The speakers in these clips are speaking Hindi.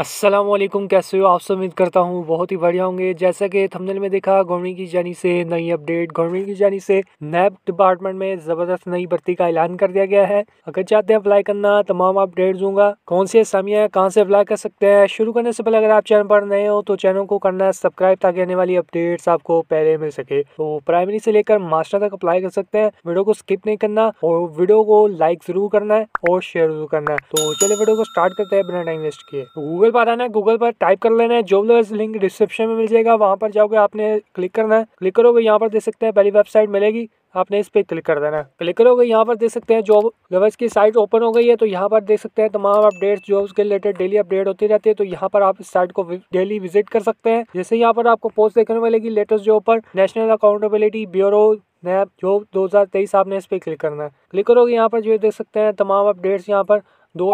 असलम कैसे हो? आप सब उम्मीद करता हूँ बहुत ही बढ़िया होंगे। जैसा कि थंबनेल में देखा गवर्नमेंट की जानी से नई अपडेट गवर्नमेंट की जानी से नैब डिपार्टमेंट में ज़बरदस्त नई भर्ती का ऐलान कर दिया गया है। अगर चाहते हैं अप्लाई करना, तमाम अपडेट दूँगा। कौन सी असामियाँ कहाँ से अप्लाई कर सकते हैं? शुरू करने से पहले अगर आप चैनल पर नए हो तो चैनल को करना है सब्सक्राइब ताकि आने वाली अपडेट्स आपको पहले मिल सके। तो प्राइमरी से लेकर मास्टर तक अप्लाई कर सकते हैं। वीडियो को स्किप नहीं करना, और वीडियो को लाइक ज़रूर करना है, और शेयर ज़रूर करना है। तो चलिए वीडियो को स्टार्ट करते हैं, बिना टाइम वेस्ट किए। गूगल गूगल पर आना है गूगल पर टाइप कर लेना है जॉब लवर्स लिंक डिस्क्रिप्शन में मिल जाएगा, वहाँ पर जाओगे आपने क्लिक करना है। क्लिक करोगे, यहाँ पर देख सकते हैं पहली वेबसाइट मिलेगी, आपने इस पर क्लिक कर देना है। क्लिक करोगे, यहाँ पर देख सकते हैं जॉब लवर्स की साइट ओपन हो गई है तो यहाँ पर देख सकते हैं तमाम अपडेट्स जॉब्स के रिलेटेड डेली अपडेट होती रहती है तो यहाँ पर आप इस साइट को डेली विज़िट कर सकते हैं। जैसे यहाँ पर आपको पोस्ट देखने मिलेगी लेटेस्ट जॉब पर नेशनल अकाउंटेबिलिटी ब्यूरो नया जॉब 2023 आपने इस पर क्लिक करना है। क्लिक करोगे, यहाँ पर जो देख सकते हैं तमाम अपडेट्स यहाँ पर दो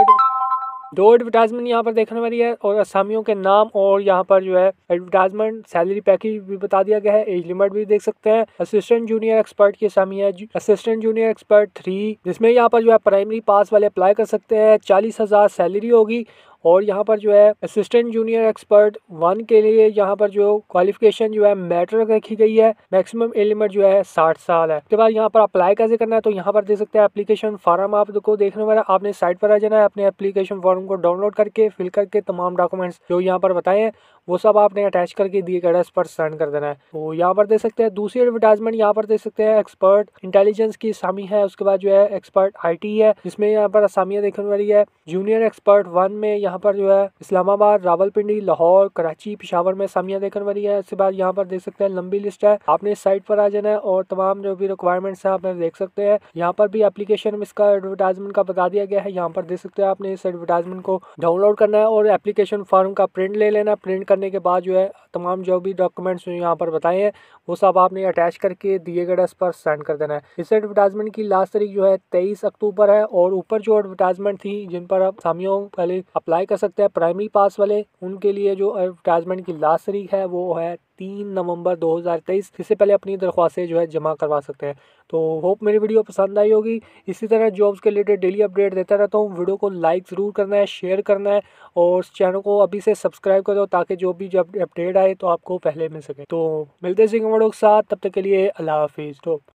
दो एडवर्टाइजमेंट यहाँ पर देखने वाली है और असामियों के नाम और यहाँ पर जो है एडवर्टाइजमेंट सैलरी पैकेज भी बता दिया गया है। एज लिमिट भी देख सकते हैं। असिस्टेंट जूनियर एक्सपर्ट की असामी है। असिस्टेंट जूनियर एक्सपर्ट थ्री जिसमें यहाँ पर जो है प्राइमरी पास वाले अप्लाई कर सकते हैं। चालीस हज़ार सैलरी होगी और यहाँ पर जो है असिस्टेंट जूनियर एक्सपर्ट वन के लिए यहाँ पर जो क्वालिफिकेशन जो है मैटर रखी गई है। मैक्सिमम एलिमेंट जो है, साठ साल है। उसके बाद यहाँ पर अप्लाई कैसे करना है तो यहाँ पर देख सकते हैं एप्लीकेशन फॉर्म आपको देखने वाला आपने साइट पर आ जाना है, अपने एप्लीकेशन फॉर्म को डाउनलोड करके फिल करके तमाम डॉक्यूमेंट्स जो यहाँ पर बताए हैं, वो सब आपने अटैच करके दिए गए एड्रेस पर सेंड कर देना है। तो यहाँ पर देख सकते हैं, दूसरी एडवर्टाइजमेंट यहाँ पर देख सकते हैं एक्सपर्ट इंटेलिजेंस की असामी है। उसके बाद जो है एक्सपर्ट आईटी है, जिसमें यहाँ पर असामियाँ देखने वाली है। जूनियर एक्सपर्ट वन में यहाँ पर जो है इस्लामाबाद, रावलपिंडी, लाहौर, कराची, पिशावर में असामियाँ देखने वाली है। इसके बाद यहाँ पर देख सकते हैं लंबी लिस्ट है। आपने इस साइट पर आ जाना है और तमाम जो भी रिक्वायरमेंट्स है आप देख सकते हैं। यहाँ पर भी एप्लीकेशन इसका एडवर्टाइजमेंट का बता दिया गया है। यहाँ पर देख सकते हैं आपने इस एडवर्टाइजमेंट को डाउनलोड करना है और एप्लीकेशन फॉर्म का प्रिंट ले लेना प्रिंट करने के बाद जो है तमाम जो भी डॉक्यूमेंट्स यहाँ पर बताए हैं, वो सब आपने अटैच करके दिए गए एड्रेस पर सेंड कर देना है। इस एडवर्टाइजमेंट की लास्ट तारीख जो है तेईस अक्टूबर है और ऊपर जो एडवर्टाइजमेंट थी, जिन पर आप सामियों पहले अप्लाई कर सकते हैं। प्राइमरी पास वाले, उनके लिए जो एडवर्टाइजमेंट की लास्ट तारीख है, वो है तीन नवंबर 2023 इससे पहले अपनी दरख्वास्तें जो है जमा करवा सकते हैं। तो होप मेरी वीडियो पसंद आई होगी। इसी तरह जॉब्स के रिलेटेड डेली अपडेट देता रहता हूँ। वीडियो को लाइक ज़रूर करना है शेयर करना है और चैनल को अभी से सब्सक्राइब कर दो ताकि जो भी जब अपडेट आए तो आपको पहले मिल सके। तो मिलते हैं वीडियो के साथ। तब तक के लिए अल्लाह हाफिज़। तो